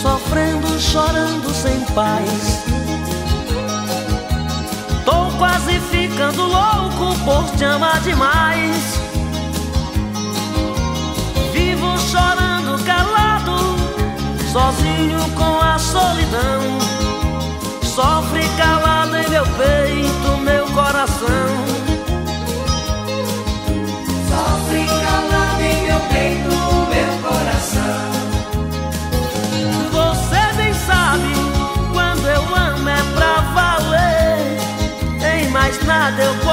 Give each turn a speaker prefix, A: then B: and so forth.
A: sofrendo, chorando sem paz. Tô quase ficando louco por te amar demais. Nada eu